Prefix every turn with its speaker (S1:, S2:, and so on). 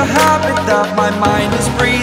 S1: a habit that my mind is free.